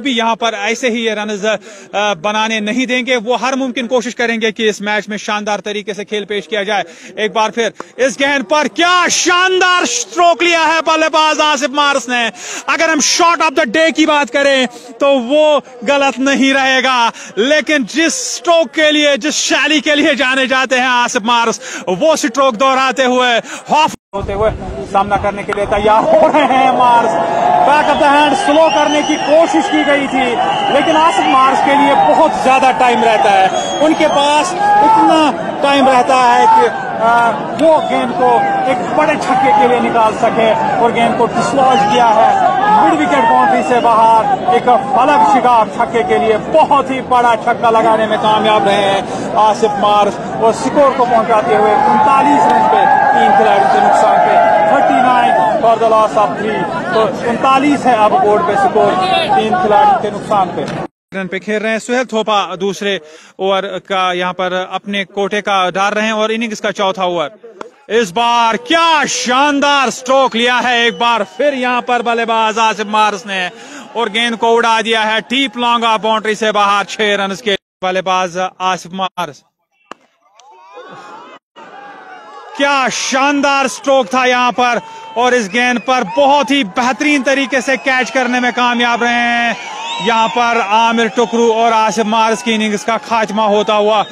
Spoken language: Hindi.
भी यहाँ पर ऐसे ही ये रन uh, बनाने नहीं देंगे। वो हर मुमकिन कोशिश करेंगे कि इस मैच में शानदार तरीके से खेल पेश किया जाए। एक बार फिर इस गेंद पर क्या शानदार स्ट्रोक लिया है बल्लेबाज आसिफ मार्स ने। अगर हम शॉट ऑफ़ द डे की बात करें तो वो गलत नहीं रहेगा। लेकिन जिस स्ट्रोक के लिए, जिस शैली के लिए जाने जाते हैं आसिफ मार्स, वो स्ट्रोक दोहराते हुए, हॉफ होते हुए सामना करने के लिए तैयार हो रहे हैं Mars. Back of the hand slow करने की कोशिश की गई थी, लेकिन आसिफ मार्स के लिए बहुत ज़्यादा टाइम रहता है। उनके पास इतना टाइम रहता है कि वो गेम को एक बड़े छक्के के लिए निकाल सके और गेंद को डिस्लॉज किया है। मिड विकेट बाउंड्री से बाहर एक फलक शिकार छक्के के लिए बहुत ही बड़ा छक्का लगाने में कामयाब रहे हैं। आसिफ मार्स और स्कोर को पहुंचाते हुए उनतालीस रन पे तीन मुबादला सब थी तो उनतालीस है अब बोर्ड पे स्कोर, तीन खिलाड़ी के नुकसान पे। रन पे खेल रहे हैं सुहेल थोपा, दूसरे ओवर का यहाँ पर अपने कोटे का डाल रहे हैं और इनिंग्स का चौथा ओवर। इस बार क्या शानदार स्ट्रोक लिया है, एक बार फिर यहाँ पर बल्लेबाज आसिफ मार्स ने और गेंद को उड़ा दिया है टीप लॉन्गा बाउंड्री से बाहर, छह रन के बल्लेबाज आसिफ मार्स। क्या शानदार स्ट्रोक था यहाँ पर और इस गेंद पर बहुत ही बेहतरीन तरीके से कैच करने में कामयाब रहे हैं। यहाँ पर आमिर टुकरू और आसिफ मार्स की इनिंग्स का खात्मा होता हुआ